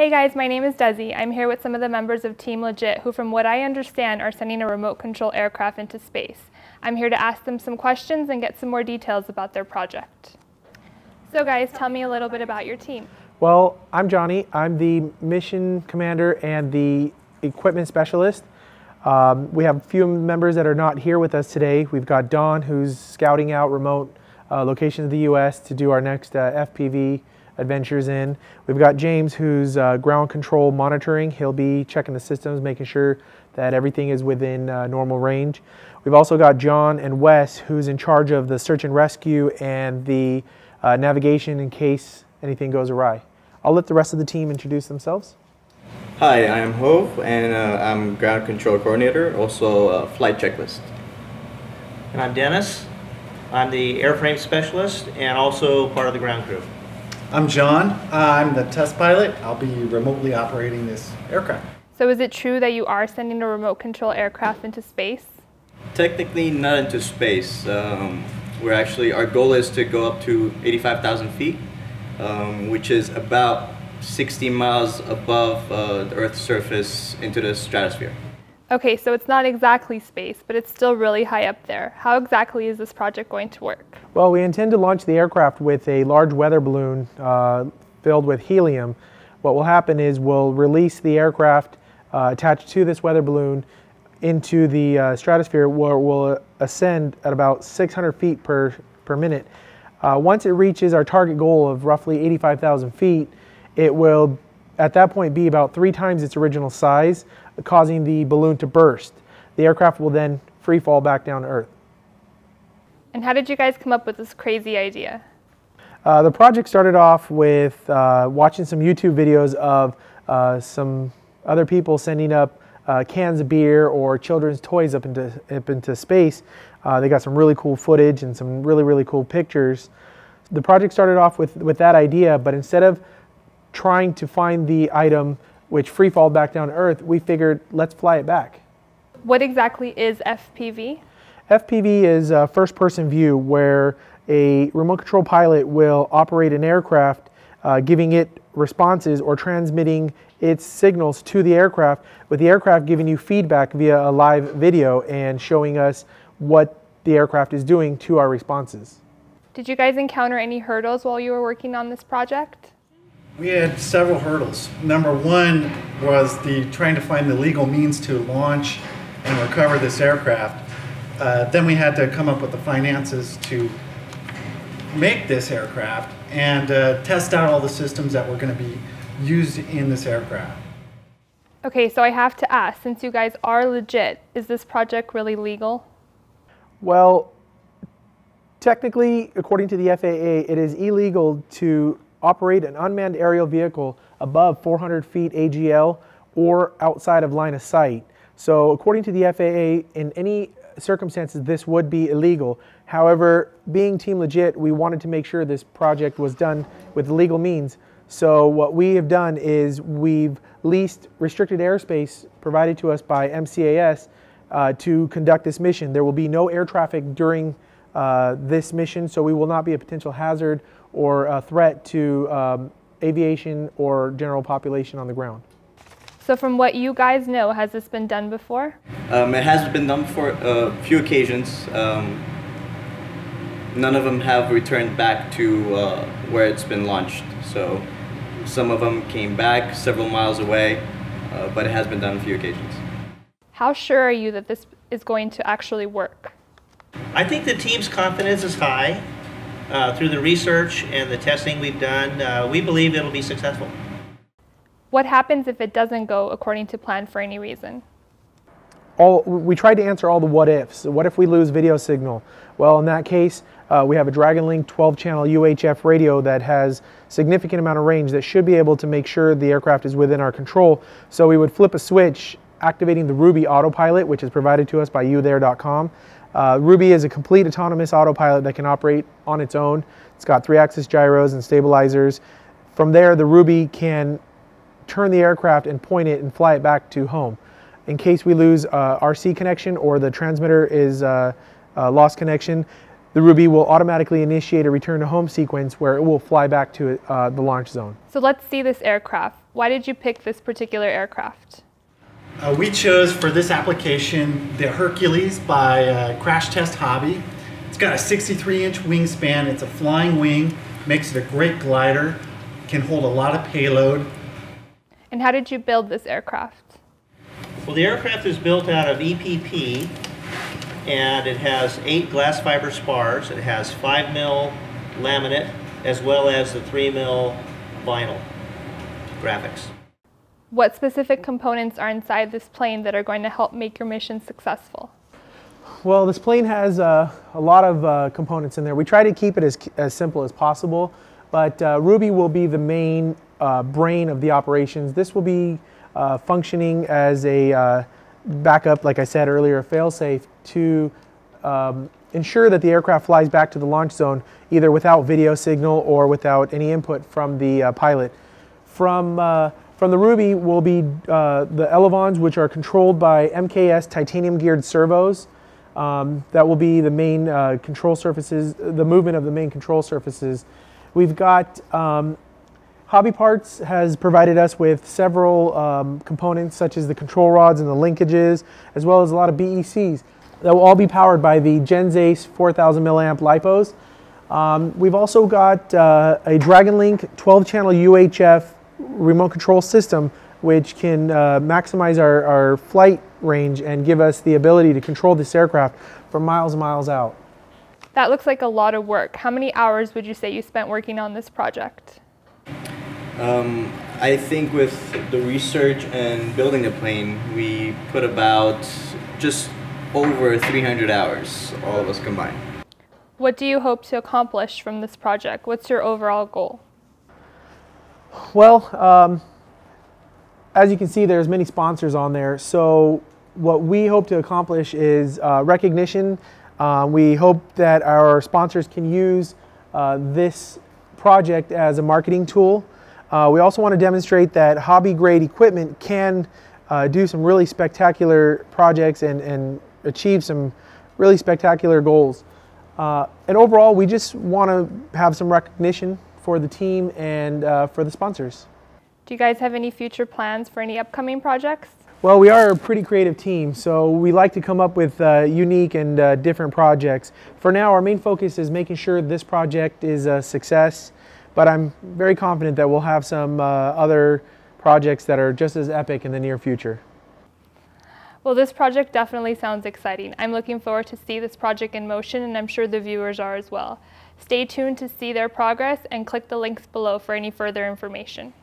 Hey guys, my name is Desi. I'm here with some of the members of Team Legit who from what I understand are sending a remote control aircraft into space. I'm here to ask them some questions and get some more details about their project. So guys, tell me a little bit about your team. Well, I'm Johnny. I'm the mission commander and the equipment specialist. Um, we have a few members that are not here with us today. We've got Don, who's scouting out remote uh, locations of the U.S. to do our next uh, FPV adventures in. We've got James, who's uh, ground control monitoring. He'll be checking the systems, making sure that everything is within uh, normal range. We've also got John and Wes, who's in charge of the search and rescue and the uh, navigation in case anything goes awry. I'll let the rest of the team introduce themselves. Hi, I'm Hove, and uh, I'm ground control coordinator, also uh, flight checklist. And I'm Dennis. I'm the airframe specialist and also part of the ground crew. I'm John. I'm the test pilot. I'll be remotely operating this aircraft. So is it true that you are sending a remote control aircraft into space? Technically not into space. Um, we're actually, our goal is to go up to 85,000 feet, um, which is about 60 miles above uh, the Earth's surface into the stratosphere. Okay, so it's not exactly space, but it's still really high up there. How exactly is this project going to work? Well, we intend to launch the aircraft with a large weather balloon uh, filled with helium. What will happen is we'll release the aircraft uh, attached to this weather balloon into the uh, stratosphere where we'll ascend at about 600 feet per, per minute. Uh, once it reaches our target goal of roughly 85,000 feet, it will at that point be about three times its original size, causing the balloon to burst. The aircraft will then free fall back down to Earth. And how did you guys come up with this crazy idea? Uh, the project started off with uh, watching some YouTube videos of uh, some other people sending up uh, cans of beer or children's toys up into, up into space. Uh, they got some really cool footage and some really, really cool pictures. The project started off with, with that idea, but instead of trying to find the item which free fall back down to Earth, we figured let's fly it back. What exactly is FPV? FPV is a first person view where a remote control pilot will operate an aircraft, uh, giving it responses or transmitting its signals to the aircraft, with the aircraft giving you feedback via a live video and showing us what the aircraft is doing to our responses. Did you guys encounter any hurdles while you were working on this project? We had several hurdles. Number one was the trying to find the legal means to launch and recover this aircraft. Uh, then we had to come up with the finances to make this aircraft and uh, test out all the systems that were going to be used in this aircraft. Okay, so I have to ask, since you guys are legit, is this project really legal? Well, technically, according to the FAA, it is illegal to operate an unmanned aerial vehicle above 400 feet AGL or outside of line of sight. So according to the FAA, in any circumstances, this would be illegal. However, being Team Legit, we wanted to make sure this project was done with legal means. So what we have done is we've leased restricted airspace provided to us by MCAS uh, to conduct this mission. There will be no air traffic during uh, this mission, so we will not be a potential hazard or a threat to um, aviation or general population on the ground. So from what you guys know, has this been done before? Um, it has been done for a few occasions. Um, none of them have returned back to uh, where it's been launched. So some of them came back several miles away, uh, but it has been done a few occasions. How sure are you that this is going to actually work? I think the team's confidence is high. Uh, through the research and the testing we've done, uh, we believe it'll be successful. What happens if it doesn't go according to plan for any reason? All, we tried to answer all the what ifs. What if we lose video signal? Well, in that case, uh, we have a DragonLink 12 channel UHF radio that has significant amount of range that should be able to make sure the aircraft is within our control. So we would flip a switch activating the Ruby autopilot, which is provided to us by uthere.com. Uh, Ruby is a complete autonomous autopilot that can operate on its own. It's got three axis gyros and stabilizers. From there, the Ruby can turn the aircraft and point it and fly it back to home. In case we lose uh, RC connection or the transmitter is uh, uh, lost connection, the Ruby will automatically initiate a return to home sequence where it will fly back to uh, the launch zone. So let's see this aircraft. Why did you pick this particular aircraft? Uh, we chose for this application the Hercules by uh, Crash Test Hobby. It's got a 63 inch wingspan, it's a flying wing, makes it a great glider, can hold a lot of payload. And how did you build this aircraft? Well, the aircraft is built out of EPP, and it has eight glass fiber spars. It has five mil laminate, as well as the three mil vinyl graphics. What specific components are inside this plane that are going to help make your mission successful? Well, this plane has uh, a lot of uh, components in there. We try to keep it as, as simple as possible, but uh, Ruby will be the main uh, brain of the operations. This will be uh, functioning as a uh, backup, like I said earlier, a failsafe to um, ensure that the aircraft flies back to the launch zone either without video signal or without any input from the pilot. From from the Ruby will be uh, the elevons, which are controlled by MKS titanium geared servos. Um, that will be the main uh, control surfaces, the movement of the main control surfaces. We've got um, HobbyPartz has provided us with several um, components such as the control rods and the linkages, as well as a lot of BECs that will all be powered by the Gens Ace 4000 milliamp LiPos. Um, we've also got uh, a DragonLink 12 channel UHF remote control system which can uh, maximize our, our flight range and give us the ability to control this aircraft from miles and miles out. That looks like a lot of work. How many hours would you say you spent working on this project? Um, I think with the research and building the plane, we put about just over 300 hours, all of us combined. What do you hope to accomplish from this project? What's your overall goal? Well, um, as you can see, there's many sponsors on there. So what we hope to accomplish is uh, recognition. Uh, we hope that our sponsors can use uh, this project as a marketing tool. Uh, we also want to demonstrate that hobby grade equipment can uh, do some really spectacular projects and, and achieve some really spectacular goals. Uh, and overall, we just want to have some recognition for the team and uh, for the sponsors. Do you guys have any future plans for any upcoming projects? Well, we are a pretty creative team, so we like to come up with uh, unique and uh, different projects. For now, our main focus is making sure this project is a success, but I'm very confident that we'll have some uh, other projects that are just as epic in the near future. Well, this project definitely sounds exciting. I'm looking forward to see this project in motion, and I'm sure the viewers are as well. Stay tuned to see their progress and click the links below for any further information.